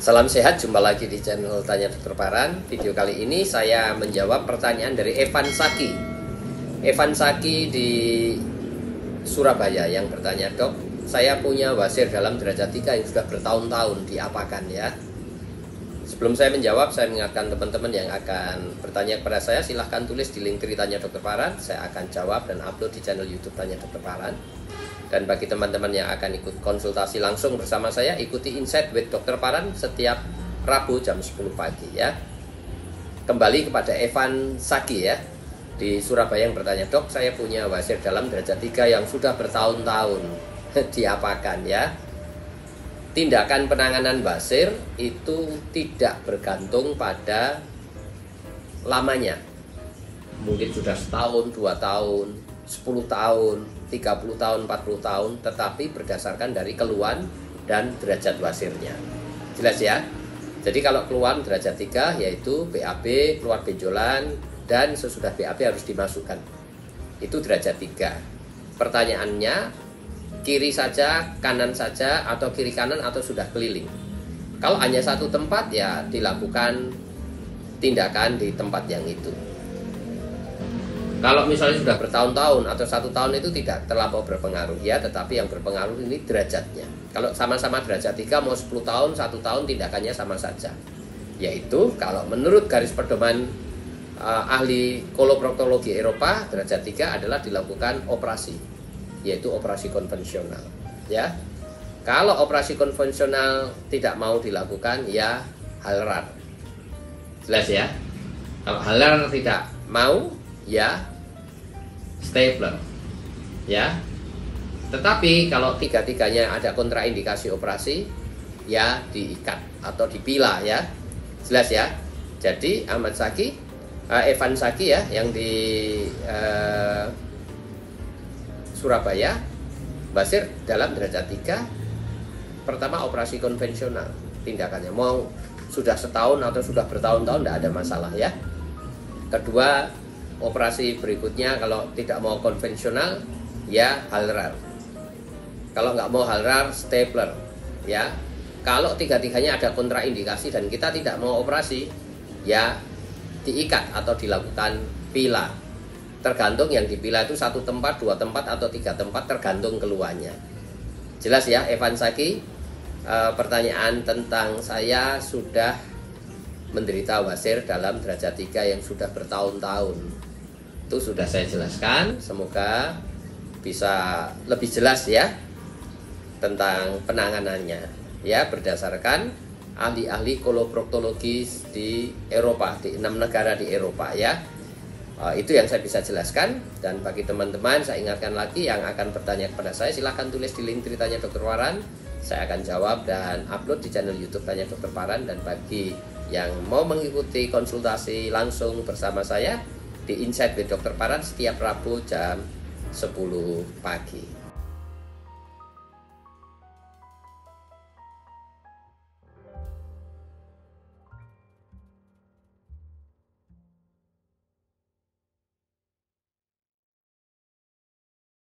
Salam sehat, jumpa lagi di channel Tanya Dokter Paran. Video kali ini saya menjawab pertanyaan dari Evan Saki. Evan Saki di Surabaya yang bertanya, "Dok, saya punya wasir dalam derajat 3 yang sudah bertahun-tahun diapakan ya?" Sebelum saya menjawab, saya mengingatkan teman-teman yang akan bertanya kepada saya, silahkan tulis di link Tanya Dokter Paran. Saya akan jawab dan upload di channel YouTube Tanya Dokter Paran. Dan bagi teman-teman yang akan ikut konsultasi langsung bersama saya, ikuti Insight with Dr. Paran setiap Rabu jam 10 pagi ya. Kembali kepada Evan Saki ya di Surabaya yang bertanya, "Dok, saya punya wasir dalam derajat 3 yang sudah bertahun-tahun diapakan ya?" Tindakan penanganan basir itu tidak bergantung pada lamanya. Mungkin sudah setahun, dua tahun, 10 tahun, 30 tahun, 40 tahun, tetapi berdasarkan dari keluhan dan derajat wasirnya. Jelas ya? Jadi kalau keluhan derajat 3 yaitu BAB, keluar benjolan, dan sesudah BAB harus dimasukkan. Itu derajat 3. Pertanyaannya, kiri saja, kanan saja, atau kiri kanan, atau sudah keliling. Kalau hanya satu tempat ya dilakukan tindakan di tempat yang itu. Kalau misalnya sudah bertahun-tahun atau satu tahun itu tidak terlalu berpengaruh ya, tetapi yang berpengaruh ini derajatnya. Kalau sama-sama derajat 3 mau 10 tahun, satu tahun tindakannya sama saja. Yaitu kalau menurut garis pedoman uh, ahli koloproktologi Eropa, derajat 3 adalah dilakukan operasi, yaitu operasi konvensional. Ya, kalau operasi konvensional tidak mau dilakukan, ya halrar. Jelas ya? Kalau halrar tidak mau, ya stapler ya tetapi kalau tiga-tiganya ada kontraindikasi operasi ya diikat atau dipilah ya jelas ya jadi Ahmad Saki uh, Evan Saki ya yang di uh, Surabaya Basir dalam derajat 3 pertama operasi konvensional tindakannya. Mau sudah setahun atau sudah bertahun-tahun tidak ada masalah ya. Kedua operasi berikutnya kalau tidak mau konvensional ya halrar kalau nggak mau halrar stapler ya. Kalau tiga-tiganya ada kontraindikasi dan kita tidak mau operasi ya diikat atau dilakukan pila tergantung yang dipila itu satu tempat, dua tempat atau tiga tempat tergantung keluarnya. Jelas ya Evan Saki e, pertanyaan tentang saya sudah menderita wasir dalam derajat 3 yang sudah bertahun-tahun. Itu sudah saya jelaskan semoga bisa lebih jelas ya tentang penanganannya ya berdasarkan ahli-ahli koloproktologi di Eropa di enam negara di Eropa ya uh, itu yang saya bisa jelaskan dan bagi teman-teman saya ingatkan lagi yang akan bertanya kepada saya silahkan tulis di link ceritanya dokter Waran saya akan jawab dan upload di channel YouTube tanya dokter Paran dan bagi yang mau mengikuti konsultasi langsung bersama saya di Insight with Dr. Paran setiap Rabu jam 10 pagi.